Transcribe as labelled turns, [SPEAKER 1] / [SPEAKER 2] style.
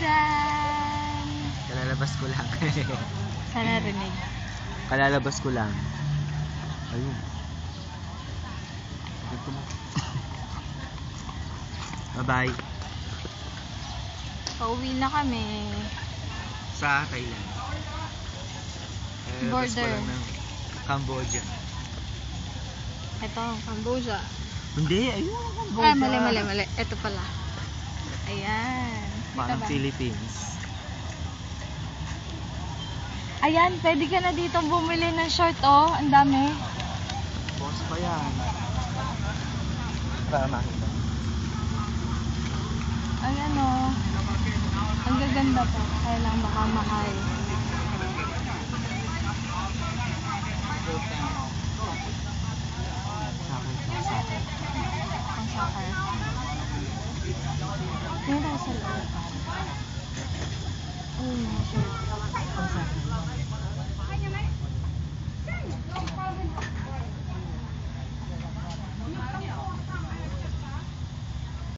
[SPEAKER 1] Dan.
[SPEAKER 2] Kalalabas ko lang.
[SPEAKER 1] Sana rinig.
[SPEAKER 2] Kalalabas ko lang. Ayun. Dito mo. Bye-bye.
[SPEAKER 1] Pauwi na kami.
[SPEAKER 2] Sa Thailand. Kalalabas ko
[SPEAKER 1] Border.
[SPEAKER 2] lang ng Cambodia.
[SPEAKER 1] Ito, Cambodia.
[SPEAKER 2] Hindi, ayun Cambodia.
[SPEAKER 1] Ah, mali, mali, mali. Ito pala. Ayan.
[SPEAKER 2] Parang? Philippines.
[SPEAKER 1] Ayan, pwede ka na dito bumili ng short, oh. Ang dami.
[SPEAKER 2] Boss pa yan. Para makita.
[SPEAKER 1] Ayan, oh. Ang gaganda pa. Kaya lang baka
[SPEAKER 2] sakay.
[SPEAKER 1] Ang. وصل